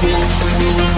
Don't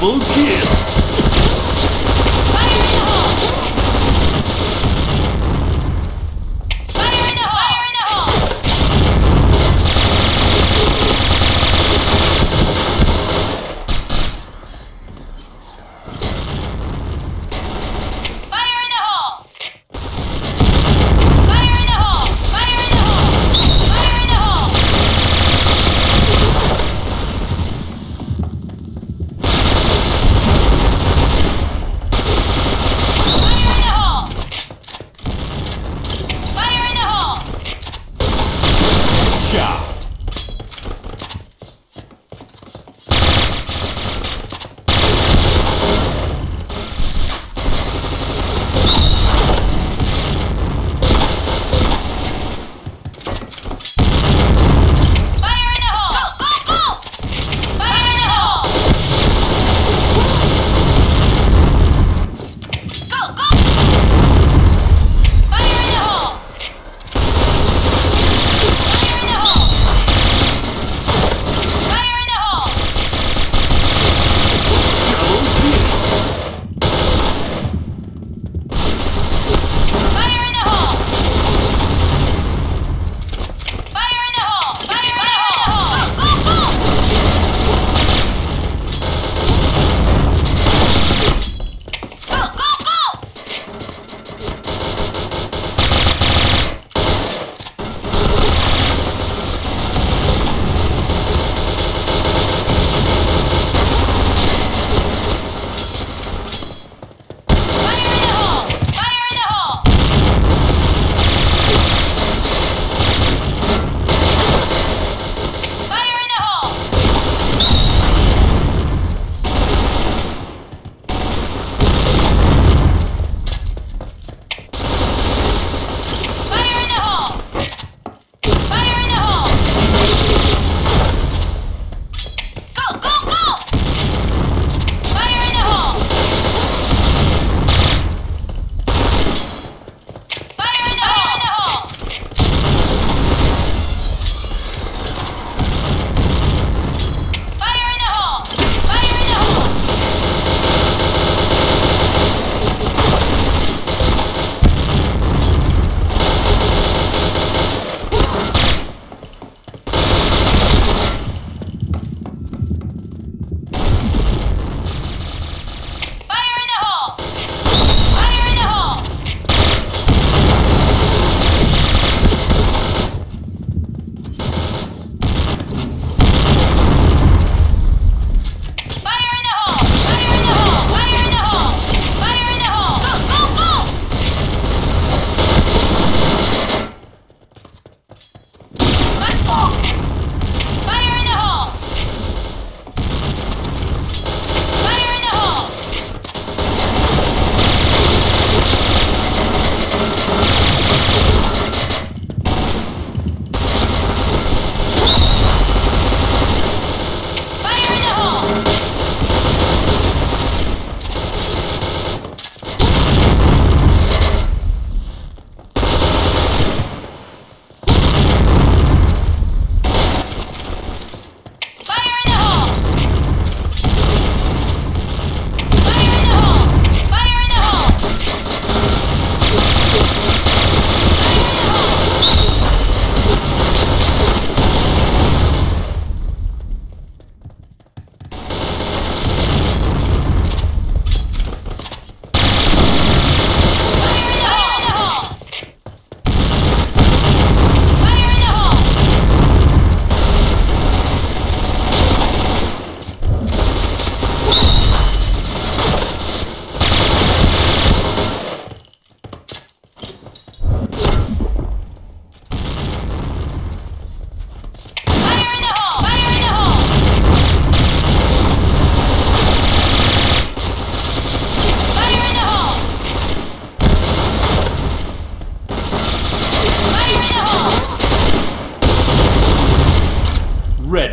Double kill. Shot.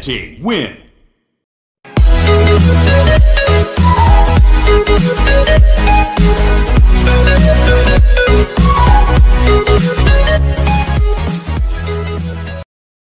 Team win.